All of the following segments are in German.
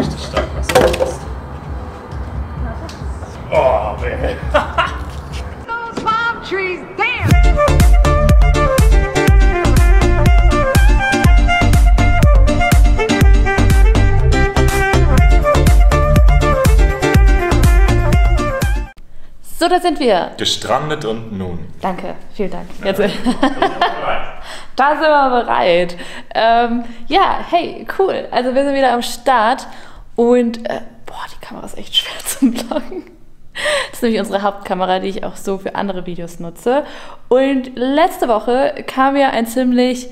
richtig stark, was du machst. Oh, Baby. Those palm trees dance. So, da sind wir. Gestrandet und nun. Danke, vielen Dank. Jetzt, da sind wir bereit. Ähm, ja, hey, cool. Also wir sind wieder am Start und äh, boah, die Kamera ist echt schwer zum Blocken. Das ist nämlich unsere Hauptkamera, die ich auch so für andere Videos nutze. Und letzte Woche kam ja ein ziemlich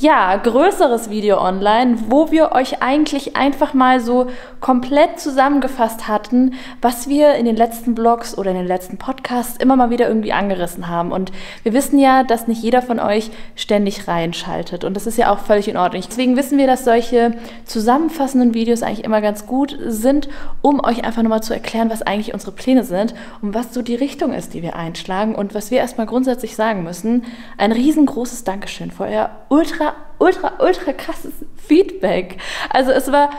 ja, größeres Video online, wo wir euch eigentlich einfach mal so komplett zusammengefasst hatten, was wir in den letzten Blogs oder in den letzten Podcasts immer mal wieder irgendwie angerissen haben. Und wir wissen ja, dass nicht jeder von euch ständig reinschaltet. Und das ist ja auch völlig in Ordnung. Deswegen wissen wir, dass solche zusammenfassenden Videos eigentlich immer ganz gut sind, um euch einfach nochmal zu erklären, was eigentlich unsere Pläne sind und was so die Richtung ist, die wir einschlagen. Und was wir erstmal grundsätzlich sagen müssen, ein riesengroßes Dankeschön für euer ultra ultra, ultra krasses Feedback. Also es war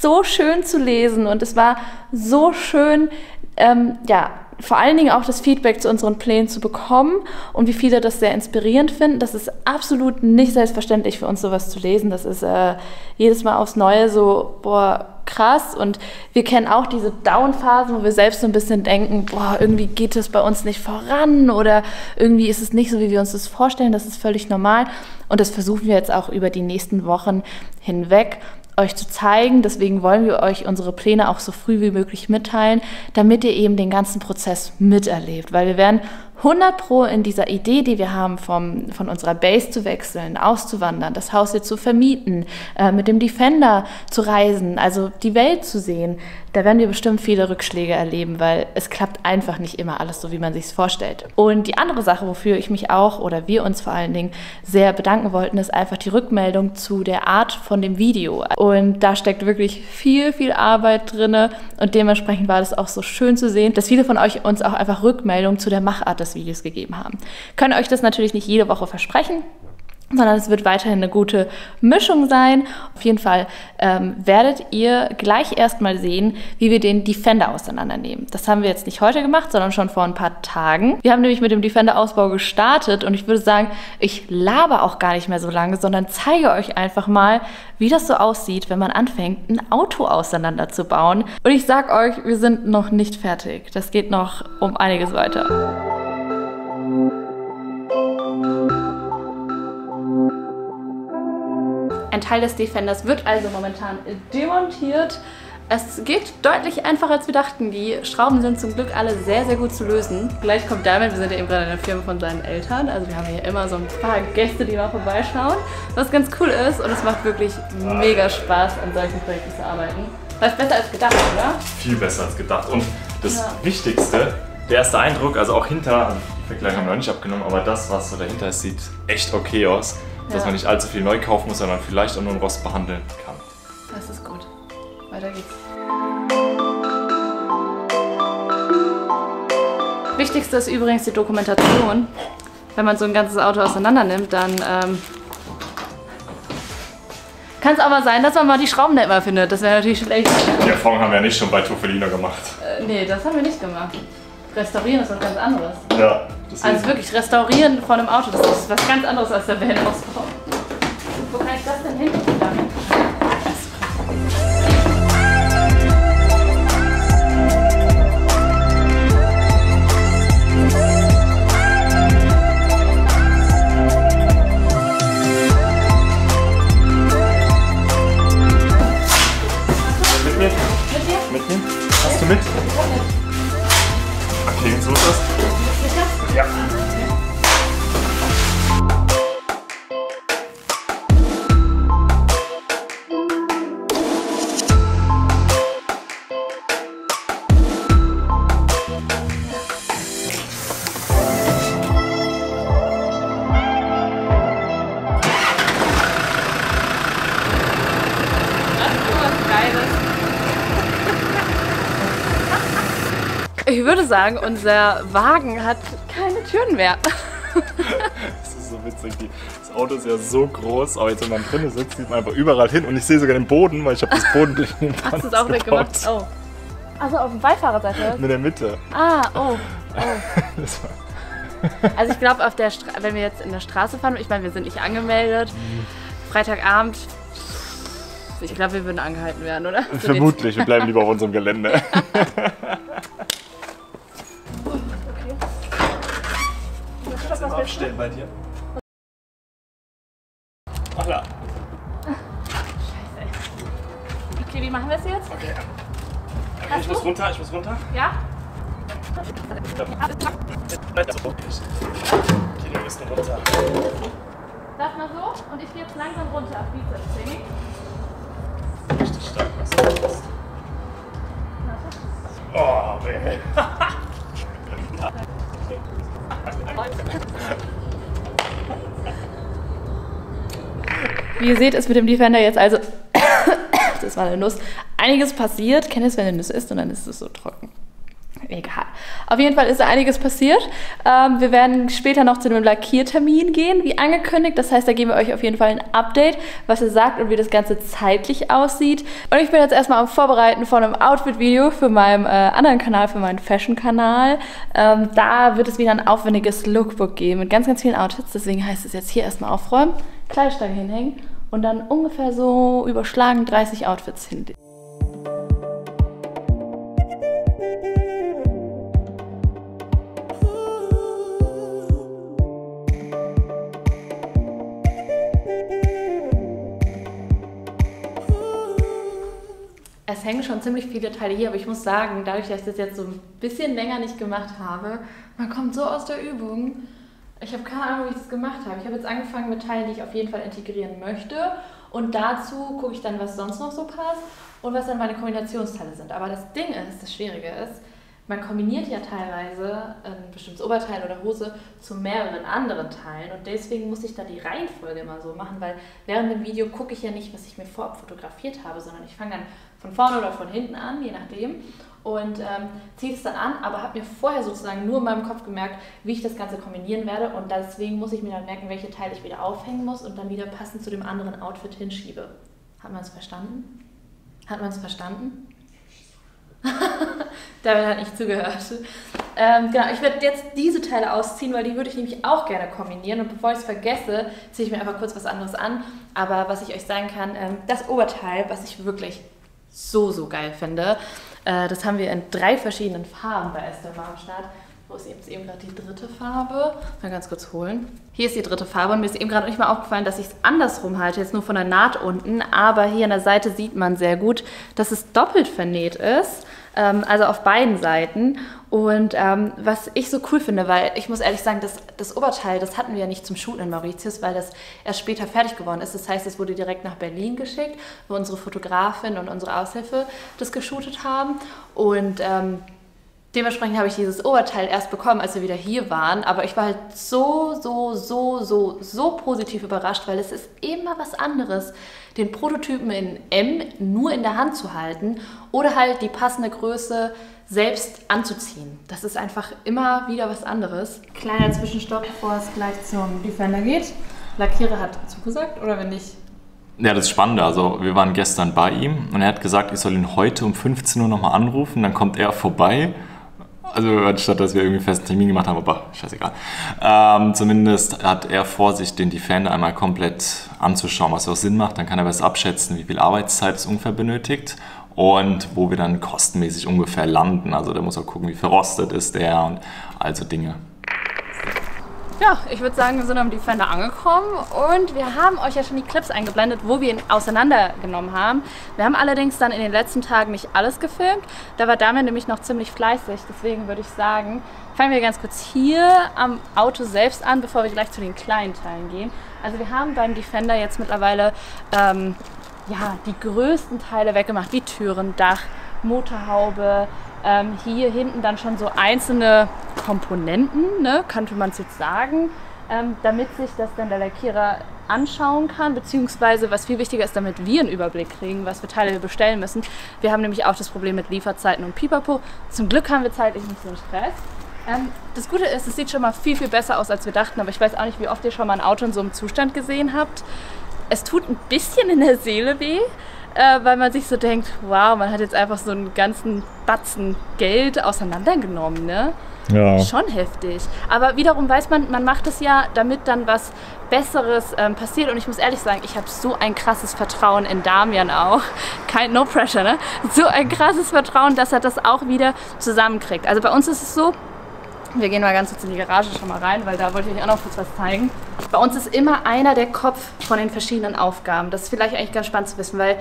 so schön zu lesen und es war so schön, ähm, ja, vor allen Dingen auch das Feedback zu unseren Plänen zu bekommen und wie viele das sehr inspirierend finden. Das ist absolut nicht selbstverständlich für uns, sowas zu lesen. Das ist äh, jedes Mal aufs Neue so, boah, krass. Und wir kennen auch diese Down-Phasen, wo wir selbst so ein bisschen denken, boah, irgendwie geht es bei uns nicht voran oder irgendwie ist es nicht so, wie wir uns das vorstellen. Das ist völlig normal. Und das versuchen wir jetzt auch über die nächsten Wochen hinweg euch zu zeigen. Deswegen wollen wir euch unsere Pläne auch so früh wie möglich mitteilen, damit ihr eben den ganzen Prozess miterlebt. Weil wir werden 100 Pro in dieser Idee, die wir haben, vom, von unserer Base zu wechseln, auszuwandern, das Haus hier zu vermieten, äh, mit dem Defender zu reisen, also die Welt zu sehen, da werden wir bestimmt viele Rückschläge erleben, weil es klappt einfach nicht immer alles so, wie man sich es vorstellt. Und die andere Sache, wofür ich mich auch oder wir uns vor allen Dingen sehr bedanken wollten, ist einfach die Rückmeldung zu der Art von dem Video. Und da steckt wirklich viel, viel Arbeit drin und dementsprechend war das auch so schön zu sehen, dass viele von euch uns auch einfach Rückmeldung zu der Machart des Videos gegeben haben. Können euch das natürlich nicht jede Woche versprechen, sondern es wird weiterhin eine gute Mischung sein. Auf jeden Fall ähm, werdet ihr gleich erstmal sehen, wie wir den Defender auseinandernehmen. Das haben wir jetzt nicht heute gemacht, sondern schon vor ein paar Tagen. Wir haben nämlich mit dem Defender-Ausbau gestartet und ich würde sagen, ich laber auch gar nicht mehr so lange, sondern zeige euch einfach mal, wie das so aussieht, wenn man anfängt, ein Auto auseinanderzubauen. Und ich sag euch, wir sind noch nicht fertig. Das geht noch um einiges weiter. Ein Teil des Defenders wird also momentan demontiert. Es geht deutlich einfacher, als wir dachten. Die Schrauben sind zum Glück alle sehr, sehr gut zu lösen. Gleich kommt Diamond, wir sind ja eben gerade in der Firma von seinen Eltern. Also wir haben hier immer so ein paar Gäste, die mal vorbeischauen. Was ganz cool ist und es macht wirklich mega Spaß, an solchen Projekten zu arbeiten. War besser als gedacht, oder? Viel besser als gedacht. Und das Ja. Wichtigste, der erste Eindruck, also auch hinter, also die Vergleiche haben wir noch nicht abgenommen, aber das, was so dahinter ist, sieht echt okay aus. Dass man nicht allzu viel neu kaufen muss, sondern vielleicht auch nur einen Rost behandeln kann. Das ist gut. Weiter geht's. Wichtigste ist übrigens die Dokumentation. Wenn man so ein ganzes Auto auseinander nimmt, dann ähm, kann es mal sein, dass man mal die Schrauben nicht immer findet. Das wäre natürlich schlecht. Die Erfahrung haben wir ja nicht schon bei Tofelino gemacht. Äh, nee, das haben wir nicht gemacht. Restaurieren ist was ganz anderes. Ja, deswegen. Also wirklich, restaurieren von einem Auto, das ist was ganz anderes als der Van-Ausbau. Wo kann ich das denn hin? Sagen, unser Wagen hat keine Türen mehr. Das ist so witzig. Die, das Auto ist ja so groß, aber jetzt, wenn man drinnen sitzt, sieht man einfach überall hin und ich sehe sogar den Boden, weil ich habe das Bodenblech in den Hast du es auch weggemacht? Oh. Also auf dem Beifahrerseite? In der Mitte. Ah, oh. War Also ich glaube, auf der Stra wenn wir jetzt in der Straße fahren, ich meine, wir sind nicht angemeldet. Freitagabend, ich glaube, wir würden angehalten werden, oder? Vermutlich, wir bleiben lieber auf unserem Gelände. Abstellen bei dir. Ach klar. Okay, wie machen wir es jetzt? Okay. Ich muss runter, ich muss runter. Ja? Okay, du bist runter. Lass mal so und ich gehe jetzt langsam runter Bizeps-Training. Richtig stark, was du machst. Oh, Baby. Wie ihr seht, ist mit dem Defender jetzt also, das war eine Nuss, einiges passiert. Kennt ihr es, wenn eine Nuss ist und dann ist es so trocken? Egal. Auf jeden Fall ist da einiges passiert. Ähm, wir werden später noch zu einem Lackiertermin gehen, wie angekündigt. Das heißt, da geben wir euch auf jeden Fall ein Update, was ihr sagt und wie das Ganze zeitlich aussieht. Und ich bin jetzt erstmal am Vorbereiten von einem Outfit-Video für meinen äh, anderen Kanal, für meinen Fashion-Kanal. Ähm, da wird es wieder ein aufwendiges Lookbook geben mit ganz, ganz vielen Outfits. Deswegen heißt es jetzt hier erstmal aufräumen, Kleiderstange hinhängen und dann ungefähr so überschlagen 30 Outfits hinlegen. Es hängen schon ziemlich viele Teile hier, aber ich muss sagen, dadurch, dass ich das jetzt so ein bisschen länger nicht gemacht habe, man kommt so aus der Übung. Ich habe keine Ahnung, wie ich das gemacht habe. Ich habe jetzt angefangen mit Teilen, die ich auf jeden Fall integrieren möchte. Und dazu gucke ich dann, was sonst noch so passt und was dann meine Kombinationsteile sind. Aber das Ding ist, das Schwierige ist, man kombiniert ja teilweise ein bestimmtes Oberteil oder Hose zu mehreren anderen Teilen und deswegen muss ich da die Reihenfolge immer so machen, weil während dem Video gucke ich ja nicht, was ich mir vorab fotografiert habe, sondern ich fange dann von vorne oder von hinten an, je nachdem, und ähm, ziehe es dann an, aber habe mir vorher sozusagen nur in meinem Kopf gemerkt, wie ich das Ganze kombinieren werde und deswegen muss ich mir dann merken, welche Teile ich wieder aufhängen muss und dann wieder passend zu dem anderen Outfit hinschiebe. Hat man es verstanden? Hat man es verstanden? David hat nicht zugehört. Ähm, genau, ich werde jetzt diese Teile ausziehen, weil die würde ich nämlich auch gerne kombinieren. Und bevor ich es vergesse, ziehe ich mir einfach kurz was anderes an. Aber was ich euch sagen kann, ähm, das Oberteil, was ich wirklich so, so geil finde, äh, das haben wir in drei verschiedenen Farben bei Esther Marmstadt. Wo ist jetzt eben gerade die dritte Farbe? Mal ganz kurz holen. Hier ist die dritte Farbe und mir ist eben gerade nicht mal aufgefallen, dass ich es andersrum halte, jetzt nur von der Naht unten. Aber hier an der Seite sieht man sehr gut, dass es doppelt vernäht ist. Ähm, also auf beiden Seiten. Und ähm, was ich so cool finde, weil ich muss ehrlich sagen, das, das Oberteil, das hatten wir ja nicht zum Shooten in Mauritius, weil das erst später fertig geworden ist. Das heißt, es wurde direkt nach Berlin geschickt, wo unsere Fotografin und unsere Aushilfe das geshootet haben. Und ähm, dementsprechend habe ich dieses Oberteil erst bekommen, als wir wieder hier waren. Aber ich war halt so, so, so, so, so positiv überrascht, weil es ist immer was anderes, den Prototypen in M nur in der Hand zu halten oder halt die passende Größe selbst anzuziehen. Das ist einfach immer wieder was anderes. Kleiner Zwischenstopp, bevor es gleich zum Defender geht. Lackierer hat zugesagt oder wenn nicht? Ja, das ist spannend. Also, wir waren gestern bei ihm und er hat gesagt, ich soll ihn heute um 15 Uhr nochmal anrufen. Dann kommt er vorbei. Also, anstatt dass wir irgendwie einen festen Termin gemacht haben, aber scheißegal. Ähm, zumindest hat er vor, sich den Defender einmal komplett anzuschauen, was auch Sinn macht. Dann kann er besser abschätzen, wie viel Arbeitszeit es ungefähr benötigt und wo wir dann kostenmäßig ungefähr landen. Also, der muss auch gucken, wie verrostet ist der und also Dinge. Ja, ich würde sagen, wir sind am Defender angekommen und wir haben euch ja schon die Clips eingeblendet, wo wir ihn auseinandergenommen haben. Wir haben allerdings dann in den letzten Tagen nicht alles gefilmt. Da war Damian nämlich noch ziemlich fleißig. Deswegen würde ich sagen, fangen wir ganz kurz hier am Auto selbst an, bevor wir gleich zu den kleinen Teilen gehen. Also wir haben beim Defender jetzt mittlerweile ähm, ja, die größten Teile weggemacht, wie Türen, Dach, Motorhaube, ähm, hier hinten dann schon so einzelne Komponenten, ne, könnte man es jetzt sagen, ähm, damit sich das dann der Lackierer anschauen kann, beziehungsweise was viel wichtiger ist, damit wir einen Überblick kriegen, was für Teile wir bestellen müssen. Wir haben nämlich auch das Problem mit Lieferzeiten und Pipapo. Zum Glück haben wir zeitlich nicht so einen Stress. Ähm, das Gute ist, es sieht schon mal viel, viel besser aus, als wir dachten. Aber ich weiß auch nicht, wie oft ihr schon mal ein Auto in so einem Zustand gesehen habt. Es tut ein bisschen in der Seele weh, äh, weil man sich so denkt, wow, man hat jetzt einfach so einen ganzen Batzen Geld auseinandergenommen, ne? Ja. Schon heftig. Aber wiederum weiß man, man macht es ja, damit dann was Besseres ähm, passiert. Und ich muss ehrlich sagen, ich habe so ein krasses Vertrauen in Damian auch. Kein No Pressure, ne? So ein krasses Vertrauen, dass er das auch wieder zusammenkriegt. Also bei uns ist es so, wir gehen mal ganz kurz in die Garage schon mal rein, weil da wollte ich euch auch noch kurz was zeigen. Bei uns ist immer einer der Kopf von den verschiedenen Aufgaben. Das ist vielleicht eigentlich ganz spannend zu wissen, weil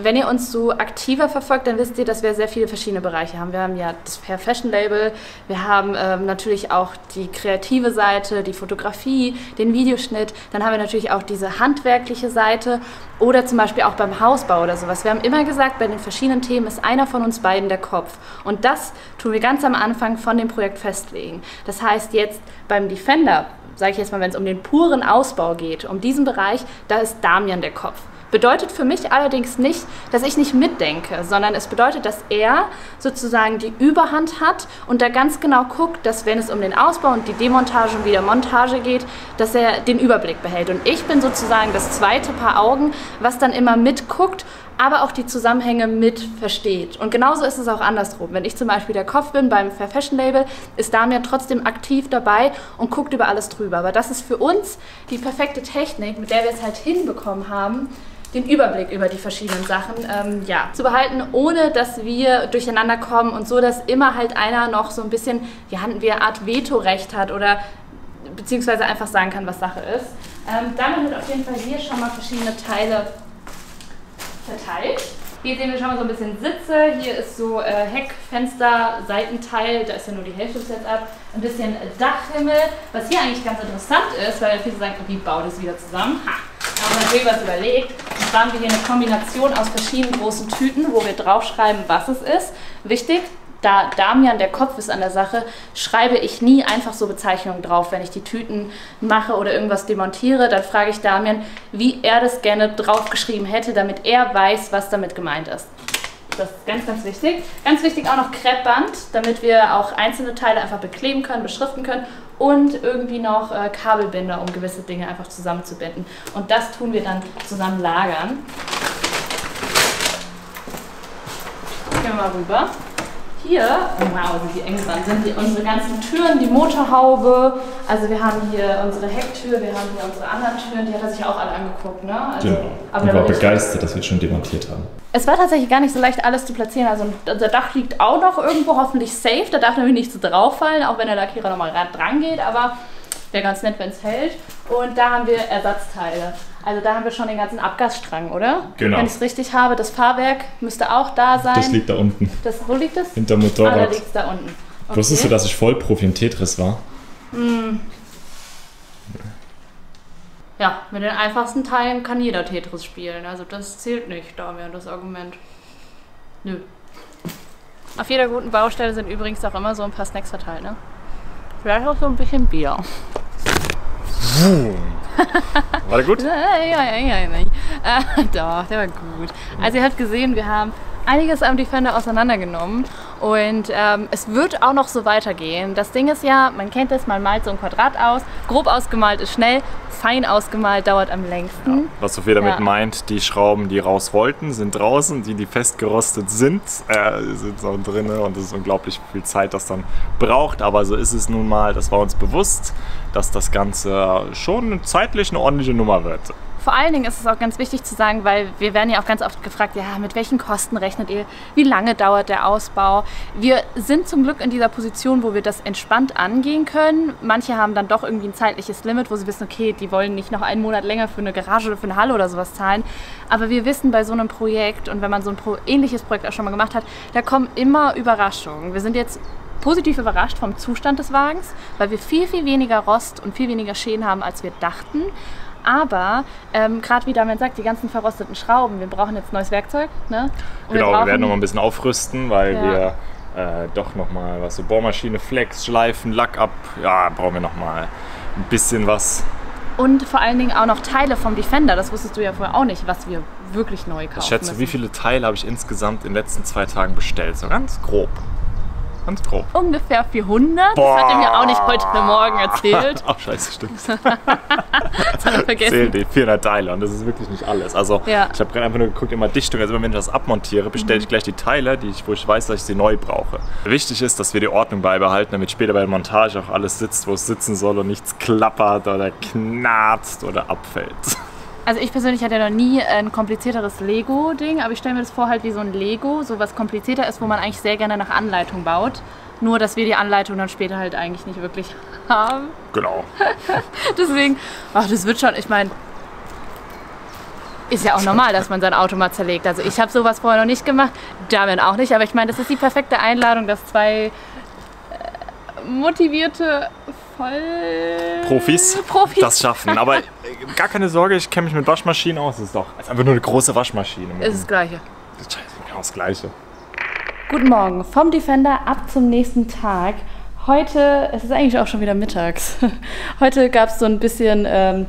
wenn ihr uns so aktiver verfolgt, dann wisst ihr, dass wir sehr viele verschiedene Bereiche haben. Wir haben ja das Fair Fashion Label, wir haben ähm, natürlich auch die kreative Seite, die Fotografie, den Videoschnitt, dann haben wir natürlich auch diese handwerkliche Seite oder zum Beispiel auch beim Hausbau oder sowas. Wir haben immer gesagt, bei den verschiedenen Themen ist einer von uns beiden der Kopf. Und das tun wir ganz am Anfang von dem Projekt festlegen. Das heißt, jetzt beim Defender, sage ich jetzt mal, wenn es um den puren Ausbau geht, um diesen Bereich, da ist Damian der Kopf. Bedeutet für mich allerdings nicht, dass ich nicht mitdenke, sondern es bedeutet, dass er sozusagen die Überhand hat und da ganz genau guckt, dass wenn es um den Ausbau und die Demontage und wieder Montage geht, dass er den Überblick behält. Und ich bin sozusagen das zweite Paar Augen, was dann immer mitguckt, aber auch die Zusammenhänge mit versteht. Und genauso ist es auch andersrum. Wenn ich zum Beispiel der Kopf bin beim Fair Fashion Label, ist Damian trotzdem aktiv dabei und guckt über alles drüber. Aber das ist für uns die perfekte Technik, mit der wir es halt hinbekommen haben, den Überblick über die verschiedenen Sachen ähm, ja, zu behalten, ohne dass wir durcheinander kommen und so, dass immer halt einer noch so ein bisschen, ja, wie eine Art Vetorecht hat oder beziehungsweise einfach sagen kann, was Sache ist. Ähm, damit wird auf jeden Fall hier schon mal verschiedene Teile verteilt. Hier sehen wir schon mal so ein bisschen Sitze. Hier ist so äh, Heck, Fenster, Seitenteil. Da ist ja nur die Hälfte des Setup. Ein bisschen Dachhimmel. Was hier eigentlich ganz interessant ist, weil viele sagen, wie baut es wieder zusammen? Ha, haben wir natürlich was überlegt. Und zwar haben wir hier eine Kombination aus verschiedenen großen Tüten, wo wir draufschreiben, was es ist. Wichtig, da Damian der Kopf ist an der Sache, schreibe ich nie einfach so Bezeichnungen drauf. Wenn ich die Tüten mache oder irgendwas demontiere, dann frage ich Damian, wie er das gerne draufgeschrieben hätte, damit er weiß, was damit gemeint ist. Das ist ganz, ganz wichtig. Ganz wichtig auch noch Kreppband, damit wir auch einzelne Teile einfach bekleben können, beschriften können und irgendwie noch äh, Kabelbinder, um gewisse Dinge einfach zusammenzubinden. Und das tun wir dann zusammen lagern. Gehen wir mal rüber. Hier, wow, sind die eng dran, sind die, unsere ganzen Türen, die Motorhaube. Also wir haben hier unsere Hecktür, wir haben hier unsere anderen Türen, die hat er sich auch alle angeguckt, ne? Also, Genau. aber der war begeistert, dass wir schon demontiert haben. es war tatsächlich gar nicht so leicht, alles zu platzieren. Also unser Dach liegt auch noch irgendwo hoffentlich safe. Da darf nämlich nichts drauf fallen, auch wenn der Lackierer nochmal dran geht. Aber wäre ganz nett, wenn es hält. Und da haben wir Ersatzteile. Also da haben wir schon den ganzen Abgasstrang, oder? Genau. Wenn ich es richtig habe, das Fahrwerk müsste auch da sein. Das liegt da unten, Das, wo liegt das? hinterm Ah, da Motorrad. liegt es da unten. Okay. Wusstest du, dass ich Vollprofi im Tetris war? Ja, mit den einfachsten Teilen kann jeder Tetris spielen. Also das zählt nicht, Damian, das Argument. Nö. Auf jeder guten Baustelle sind übrigens auch immer so ein paar Snacks verteilt, ne? Vielleicht auch so ein bisschen Bier. War der gut? Ja, ja, ja, ja. Äh, doch, der war gut. Also ihr habt gesehen, wir haben einiges am Defender auseinandergenommen und ähm, es wird auch noch so weitergehen. Das Ding ist ja, man kennt es, man malt so ein Quadrat aus. Grob ausgemalt ist schnell, fein ausgemalt dauert am längsten. Was Sophia damit Ja. meint, die Schrauben, die raus wollten, sind draußen. Die, die festgerostet sind, äh, sind so drin. Und es ist unglaublich viel Zeit, das dann braucht. Aber so ist es nun mal. Das war uns bewusst, dass das Ganze schon zeitlich eine ordentliche Nummer wird. Vor allen Dingen ist es auch ganz wichtig zu sagen, weil wir werden ja auch ganz oft gefragt, ja, mit welchen Kosten rechnet ihr? Wie lange dauert der Ausbau? Wir sind zum Glück in dieser Position, wo wir das entspannt angehen können. Manche haben dann doch irgendwie ein zeitliches Limit, wo sie wissen, okay, die wollen nicht noch einen Monat länger für eine Garage oder für eine Halle oder sowas zahlen. Aber wir wissen bei so einem Projekt und wenn man so ein ähnliches Projekt auch schon mal gemacht hat, da kommen immer Überraschungen. Wir sind jetzt positiv überrascht vom Zustand des Wagens, weil wir viel, viel weniger Rost und viel weniger Schäden haben, als wir dachten. Aber ähm, gerade wie Damian sagt, die ganzen verrosteten Schrauben, wir brauchen jetzt neues Werkzeug. Ne? Und Genau, wir brauchen- werden noch mal ein bisschen aufrüsten, weil Ja. wir äh, doch noch mal was so Bohrmaschine, Flex, Schleifen, Lack ab. Ja, brauchen wir noch mal ein bisschen was. Und vor allen Dingen auch noch Teile vom Defender. Das wusstest du ja vorher auch nicht, was wir wirklich neu kaufen Ich schätze, müssen. wie viele Teile habe ich insgesamt in den letzten zwei Tagen bestellt? So ganz grob. Ganz grob. ungefähr 400. Das hat er mir auch nicht heute Morgen erzählt. Ach, scheiße, stimmt. Das hat er vergessen. Die 400 Teile und das ist wirklich nicht alles. Also Ja. ich habe gerade einfach nur geguckt, immer Dichtung. Also wenn ich das abmontiere, bestelle ich gleich die Teile, die ich, wo ich weiß, dass ich sie neu brauche. Wichtig ist, dass wir die Ordnung beibehalten, damit später bei der Montage auch alles sitzt, wo es sitzen soll und nichts klappert oder knarzt oder abfällt. Also ich persönlich hatte ja noch nie ein komplizierteres Lego-Ding, aber ich stelle mir das vor halt wie so ein Lego, so was komplizierter ist, wo man eigentlich sehr gerne nach Anleitung baut. Nur, dass wir die Anleitung dann später halt eigentlich nicht wirklich haben. Genau. Deswegen, ach, das wird schon, ich meine, ist ja auch normal, dass man sein Auto mal zerlegt. Also ich habe sowas vorher noch nicht gemacht, Damian auch nicht, aber ich meine, das ist die perfekte Einladung, dass zwei äh, motivierte Voll... Profis, Profis. das schaffen. Aber gar keine Sorge, ich kenne mich mit Waschmaschinen aus. Es ist doch es ist einfach nur eine große Waschmaschine. ist das Gleiche. Scheiße, genau das Gleiche. Guten Morgen, vom Defender ab zum nächsten Tag. Heute, es ist eigentlich auch schon wieder mittags. Heute gab es so ein bisschen ähm,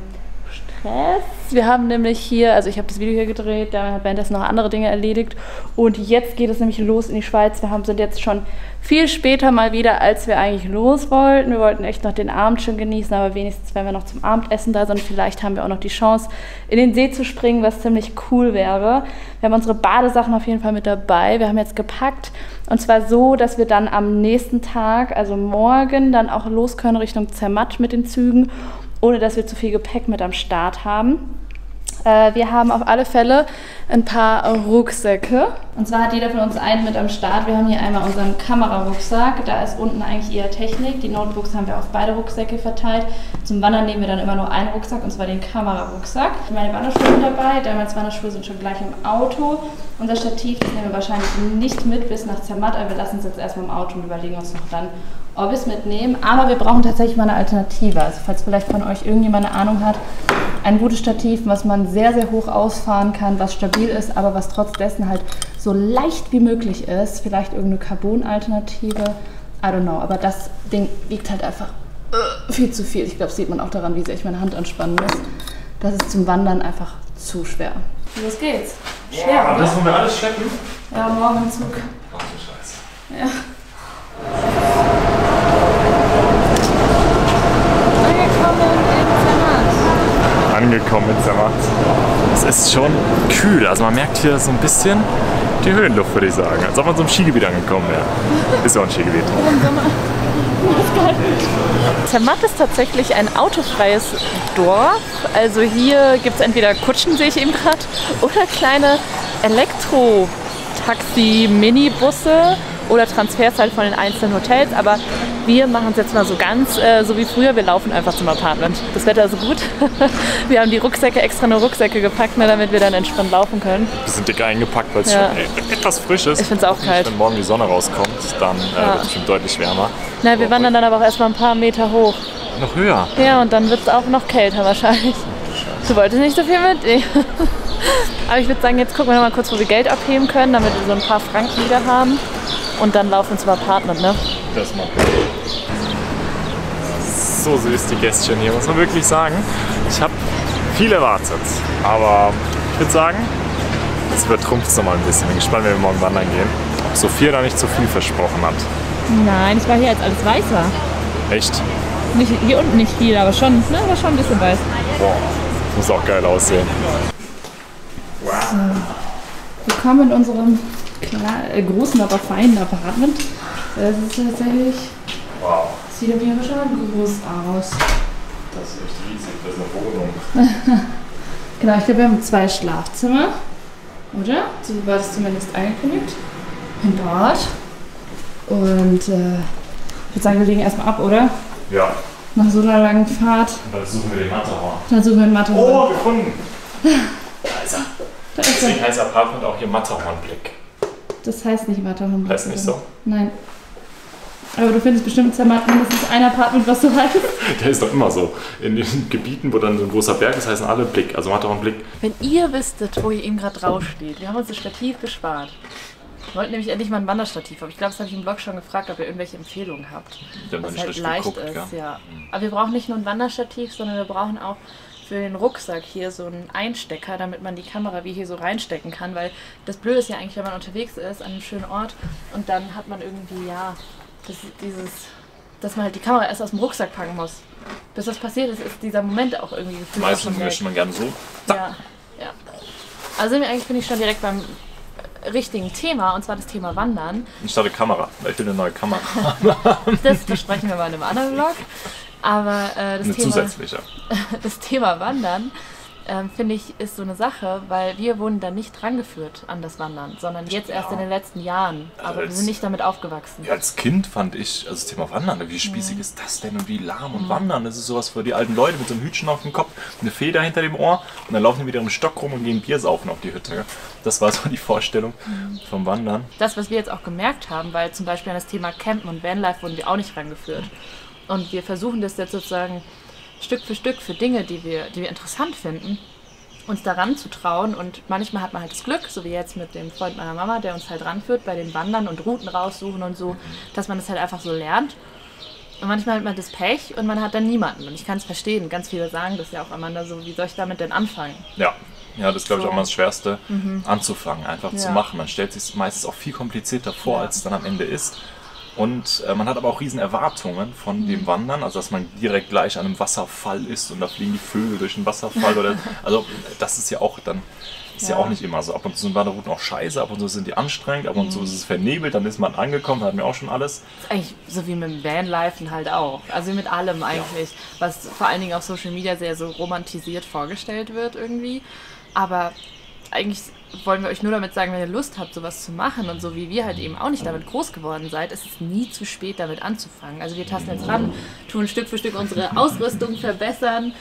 Stress. Wir haben nämlich hier, also ich habe das Video hier gedreht, da hat währenddessen noch andere Dinge erledigt. Und jetzt geht es nämlich los in die Schweiz. Wir haben, sind jetzt schon viel später mal wieder, als wir eigentlich los wollten. Wir wollten echt noch den Abend schon genießen, aber wenigstens, wenn wir noch zum Abendessen da sind, vielleicht haben wir auch noch die Chance, in den See zu springen, was ziemlich cool wäre. Wir haben unsere Badesachen auf jeden Fall mit dabei. Wir haben jetzt gepackt und zwar so, dass wir dann am nächsten Tag, also morgen, dann auch los können Richtung Zermatt mit den Zügen, ohne dass wir zu viel Gepäck mit am Start haben. Äh, wir haben auf alle Fälle ein paar Rucksäcke. Und zwar hat jeder von uns einen mit am Start. Wir haben hier einmal unseren Kamerarucksack. Da ist unten eigentlich eher Technik. Die Notebooks haben wir auf beide Rucksäcke verteilt. Zum Wandern nehmen wir dann immer nur einen Rucksack, und zwar den Kamerarucksack. Meine Wanderschuhe sind dabei. Damals Wanderschuhe sind schon gleich im Auto. Unser Stativ das nehmen wir wahrscheinlich nicht mit bis nach Zermatt. Aber wir lassen es jetzt erstmal im Auto und überlegen uns noch dann, ob wir es mitnehmen. Aber wir brauchen tatsächlich mal eine Alternative. Also falls vielleicht von euch irgendjemand eine Ahnung hat, ein gutes Stativ, was man sehr, sehr hoch ausfahren kann, was stabil ist, aber was trotz dessen halt so leicht wie möglich ist. Vielleicht irgendeine Carbon-Alternative. I don't know. Aber das Ding wiegt halt einfach äh, viel zu viel. Ich glaube, das sieht man auch daran, wie sehr ich meine Hand anspannen muss. Das ist zum Wandern einfach zu schwer. Los geht's. Schwer, oder? wollen wir alles schleppen? Ja, morgen im Zug. Ach du Scheiße. Ja. Angekommen in Zermatt. Angekommen in Zermatt. Es ist schon kühl. Also man merkt hier so ein bisschen die Höhenluft, würde ich sagen. Als ob man so im Skigebiet angekommen wäre. Ist ja auch ein Skigebiet. Zermatt ist tatsächlich ein autofreies Dorf. Also hier gibt es entweder Kutschen, sehe ich eben gerade, oder kleine Elektro-Taxi-Minibusse oder Transfers halt von den einzelnen Hotels. Aber wir machen es jetzt mal so ganz äh, so wie früher. Wir laufen einfach zum Apartment. Das Wetter ist gut. wir haben die Rucksäcke, extra nur Rucksäcke gepackt, ne, damit wir dann entspannt laufen können. bisschen dicker eingepackt, weil es Ja. schon etwas frisch ist. Ich find's auch kalt. Wenn morgen die Sonne rauskommt, dann äh, Ja. wird es bestimmt deutlich wärmer. Na, wir wandern dann aber auch erstmal ein paar Meter hoch. Noch höher. Ja, und dann wird es auch noch kälter wahrscheinlich. Du wolltest nicht so viel mitnehmen. Aber ich würde sagen, jetzt gucken wir noch mal kurz, wo wir Geld abheben können, damit wir so ein paar Franken wieder haben. Und dann laufen wir zum Apartment, ne? Das mal. So süß die Gästchen hier, muss man wirklich sagen. Ich habe viel erwartet, aber ich würde sagen, es übertrumpft es noch mal ein bisschen. Bin gespannt, wenn wir morgen wandern gehen. Ob Sophia da nicht zu viel versprochen hat. Nein, ich war hier, als alles weiß war. Echt? Nicht, hier unten nicht viel, aber schon, ne, aber schon ein bisschen weiß. Boah, das muss auch geil aussehen. Willkommen in unserem klar, äh, großen, aber feinen Apartment. Das ist tatsächlich, Wow, sieht auf jeden Fall schon groß aus. das ist echt riesig. Das ist eine Wohnung. Genau, ich glaube, wir haben zwei Schlafzimmer. Oder? So war das zumindest angekündigt. Ein Bad. Und äh, ich würde sagen, wir legen erstmal ab, oder? Ja, Nach so einer langen Fahrt. und dann suchen wir den Matterhorn. Dann suchen wir ein Matterhorn. Oh, gefunden! Da ist er. da ist er. Deswegen heißt Apartment auch hier Matterhornblick. Das heißt nicht Matterhorn. Heißt nicht so? Nein. Aber du findest bestimmt in Zermatt mindestens ein Apartment, was so heißt. Der ist doch immer so. In den Gebieten, wo dann so ein großer Berg ist, heißen alle Blick. Also Matterhornblick. Wenn ihr wüsstet, wo hier eben gerade draufsteht. Wir haben uns das Stativ gespart. Wir wollten nämlich endlich mal ein Wanderstativ, aber ich glaube, das habe ich im Blog schon gefragt, ob ihr irgendwelche Empfehlungen habt. Haben wir was nicht halt leicht geguckt, ist, gell? ja. Aber wir brauchen nicht nur ein Wanderstativ, sondern wir brauchen auch für den Rucksack hier so einen Einstecker, damit man die Kamera wie hier so reinstecken kann, weil das Blöde ist ja eigentlich, wenn man unterwegs ist an einem schönen Ort und dann hat man irgendwie, ja, das, dieses, dass man halt die Kamera erst aus dem Rucksack packen muss. Bis das passiert ist, ist dieser Moment auch irgendwie gefühlt Meistens möchte man gerne so. Ja, ja. Also sind wir eigentlich bin ich schon direkt beim richtigen Thema, und zwar das Thema Wandern. Ich hatte Kamera. Ich will eine neue Kamera. Das besprechen wir mal in einem anderen Vlog. Aber äh, das, Thema, das Thema Wandern, ähm, finde ich, ist so eine Sache, weil wir wurden da nicht rangeführt an das Wandern, sondern jetzt erst in den letzten Jahren. Aber wir als- sind nicht damit aufgewachsen. Ja, als Kind fand ich, also das Thema Wandern, wie spießig ist das denn und wie lahm und Wandern, das ist sowas für die alten Leute mit so einem Hütchen auf dem Kopf, eine Feder hinter dem Ohr und dann laufen die mit ihrem Stock rum und gehen Bier saufen auf die Hütte. ja. Das war so die Vorstellung vom Wandern. das, was wir jetzt auch gemerkt haben, weil zum Beispiel an das Thema Campen und Vanlife wurden wir auch nicht rangeführt. Und wir versuchen das jetzt sozusagen Stück für Stück für Dinge, die wir, die wir interessant finden, uns daran zu trauen. Und manchmal hat man halt das Glück, so wie jetzt mit dem Freund meiner Mama, der uns halt ranführt bei den Wandern und Routen raussuchen und so, dass man das halt einfach so lernt. Und manchmal hat man das Pech und man hat dann niemanden. Und ich kann es verstehen. Ganz viele sagen das ja auch, Amanda, so, wie soll ich damit denn anfangen? Ja. Ja, das ist, glaube ich, So. auch mal das Schwerste, anzufangen, einfach zu Ja. machen. Man stellt sich meistens auch viel komplizierter vor, Ja. als es dann am Ende ist. Und äh, man hat aber auch riesen Erwartungen von Mhm. dem Wandern, also dass man direkt gleich an einem Wasserfall ist und da fliegen die Vögel durch den Wasserfall. Oder, also das ist ja auch dann ist ja. Ja. auch nicht immer so. Ab und zu sind Wanderrouten auch scheiße, ab und zu sind die anstrengend, ab und Mhm. zu ist es vernebelt, dann ist man angekommen, da hatten wir auch schon alles. ist eigentlich so wie mit dem Vanlifen halt auch. Also mit allem eigentlich, was vor allen Dingen auf Social Media sehr so romantisiert vorgestellt wird irgendwie. Aber eigentlich wollen wir euch nur damit sagen, wenn ihr Lust habt, sowas zu machen und so wie wir halt eben auch nicht damit groß geworden seid, ist es nie zu spät, damit anzufangen. Also wir tasten jetzt ran, tun Stück für Stück unsere Ausrüstung verbessern,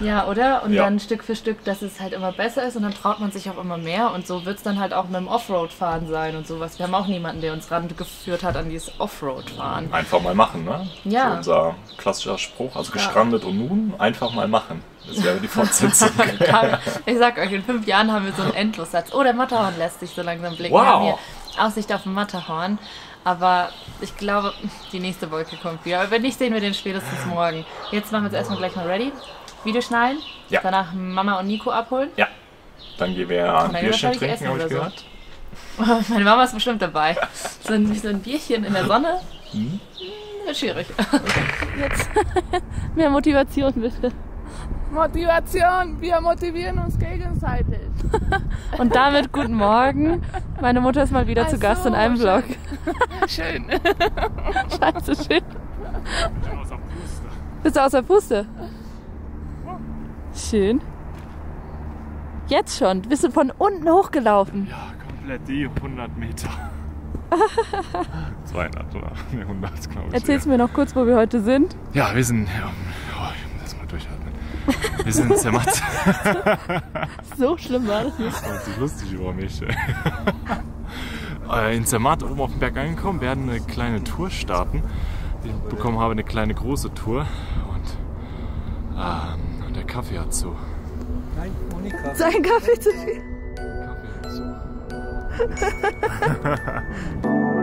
ja, oder? Und Ja. dann Stück für Stück, dass es halt immer besser ist und dann traut man sich auch immer mehr und so wird es dann halt auch mit dem Offroad-Fahren sein und sowas. Wir haben auch niemanden, der uns rangeführt hat an dieses Offroad-Fahren. Einfach mal machen, ne? Ja. So unser klassischer Spruch, also gestrandet und nun einfach mal machen. Das wäre die Fortsetzung. Ich sag euch, in fünf Jahren haben wir so einen Endlossatz. Oh, der Matterhorn lässt sich so langsam blicken. Wow. Wir Aussicht auf den Matterhorn. Aber ich glaube, die nächste Wolke kommt wieder. Aber wenn nicht, sehen wir den spätestens morgen. Jetzt machen wir uns erstmal gleich mal ready. Video schneiden. Ja. Danach Mama und Nico abholen. ja. Dann gehen wir ein Bierchen wahrscheinlich trinken, habe ich oder so. gehört. Meine Mama ist bestimmt dabei. So ein, so ein Bierchen in der Sonne. Hm, Wird schwierig. Jetzt mehr Motivation bitte. Motivation, wir motivieren uns gegenseitig. Und damit guten Morgen. Meine Mutter ist mal wieder zu Ach Gast in einem Vlog. Schön. Scheiße, schön. Bist du außer Puste? Schön. Jetzt schon. Bist du von unten hochgelaufen? Ja, komplett die 100 Meter. 200 oder nee, 100, glaube ich. Erzählst du mir noch kurz, wo wir heute sind? Ja, wir sind. Ja, oh, ich muss erst mal durchatmen. Wir sind in Zermatt. So schlimm war das nicht. Das ist lustig über mich. Äh, In Zermatt oben auf dem Berg angekommen, werden eine kleine Tour starten. Ich bekommen habe eine kleine große Tour und, ähm, und der Kaffee hat zu. Sein Kaffee zu viel. Kaffee hat zu.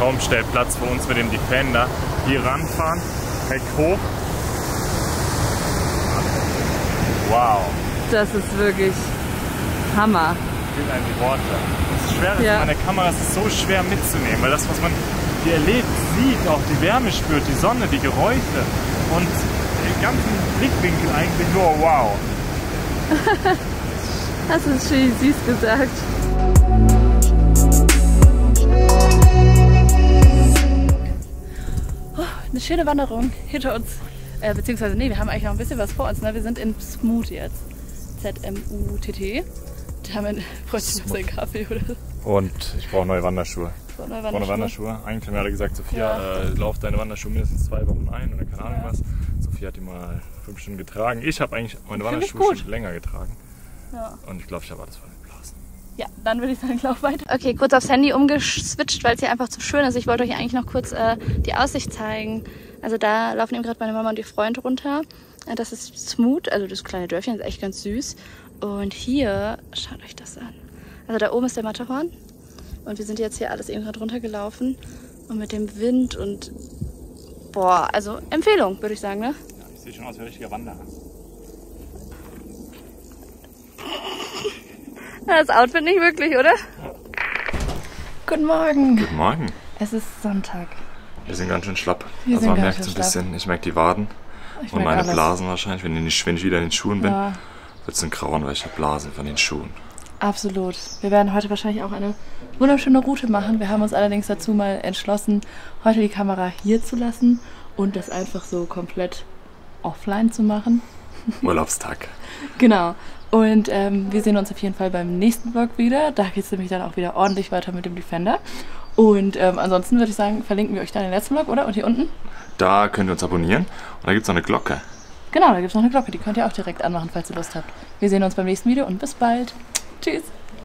der Traumstellplatz für uns mit dem Defender. Hier ranfahren, Heck hoch. Wow, Das ist wirklich Hammer. fehlen einem die Worte. Das Schwere Ja. ist, meine Kamera es ist so schwer mitzunehmen, weil das, was man hier erlebt, sieht, auch die Wärme spürt, die Sonne, die Geräusche und den ganzen Blickwinkel eigentlich nur wow. Das ist schön süß gesagt. Eine schöne Wanderung hinter uns. Äh, beziehungsweise, nee, wir haben eigentlich noch ein bisschen was vor uns. Ne? Wir sind in Smoot jetzt. Z-M-U-T-T. Damit freut sich auf seinen Kaffee oder so. Und ich brauche neue Wanderschuhe. Ne, Ich brauche neue Wanderschuhe. Eigentlich haben wir alle gesagt, Sophia, Ja. äh, lauf deine Wanderschuhe mindestens zwei Wochen ein oder keine Ahnung was. Sophia hat die mal fünf Stunden getragen. Ich habe eigentlich meine ich Wanderschuhe schon länger getragen. Ja. Und ich glaube, ich habe alles voll geblasen. Ja, dann würde ich sagen, lauf weiter. Okay, kurz aufs Handy umgeswitcht, weil es hier einfach zu schön ist. Ich wollte euch eigentlich noch kurz äh, die Aussicht zeigen Also da laufen eben gerade meine Mama und ihr Freund runter. Äh, Das ist Smooth, also das kleine Dörfchen ist echt ganz süß. Und hier, schaut euch das an. Also da oben ist der Matterhorn. Und wir sind jetzt hier alles eben gerade runtergelaufen. Und mit dem Wind und boah, also Empfehlung, würde ich sagen, ne? Ich sehe schon aus wie ein richtiger Wanderer. Das Outfit nicht wirklich, oder? Guten Morgen. Guten Morgen. Es ist Sonntag. Wir sind ganz schön schlapp. Wir also sind man ganz merkt es ein schön schlapp. bisschen. Ich merke die Waden Ich und meine alles. Blasen wahrscheinlich. Wenn ich, wenn ich wieder in den Schuhen bin, Ja. wird es ein Grauen, weil ich habe Blasen von den Schuhen. Absolut. Wir werden heute wahrscheinlich auch eine wunderschöne Route machen. Wir haben uns allerdings dazu mal entschlossen, heute die Kamera hier zu lassen und das einfach so komplett offline zu machen. Urlaubstag. Genau. Und ähm, wir sehen uns auf jeden Fall beim nächsten Vlog wieder. Da geht es nämlich dann auch wieder ordentlich weiter mit dem Defender. Und ähm, ansonsten würde ich sagen, verlinken wir euch dann den letzten Vlog, oder? Und hier unten? Da könnt ihr uns abonnieren. Und da gibt es noch eine Glocke. Genau, da gibt es noch eine Glocke. Die könnt ihr auch direkt anmachen, falls ihr Lust habt. Wir sehen uns beim nächsten Video und bis bald. Tschüss.